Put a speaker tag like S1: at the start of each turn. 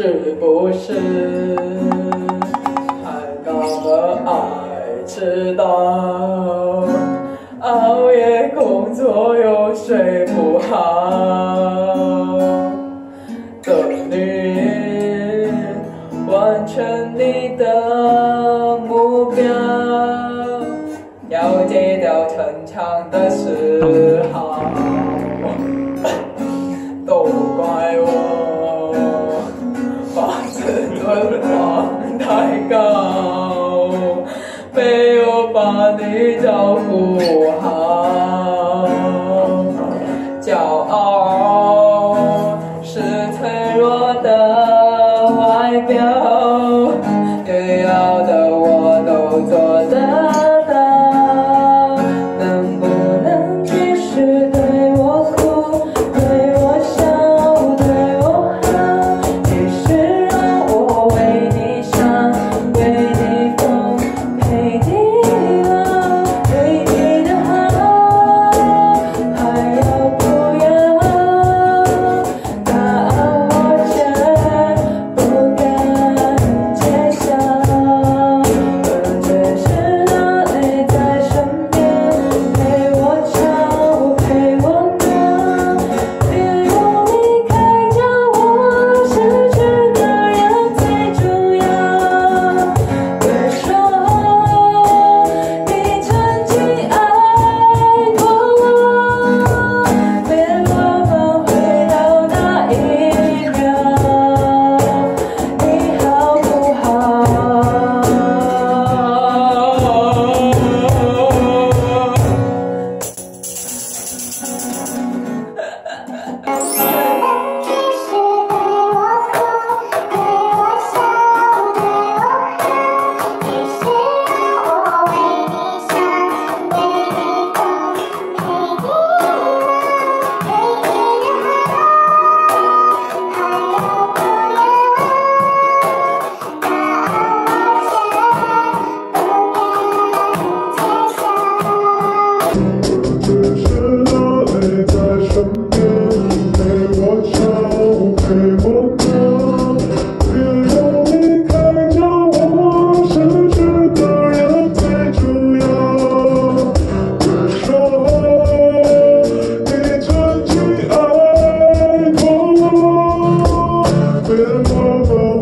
S1: 是不是太高了爱迟到熬夜工作又睡不好。等你完成你的目标要戒掉逞强的嗜温度太高，没有把你照顾好，骄傲是脆弱的外表。oh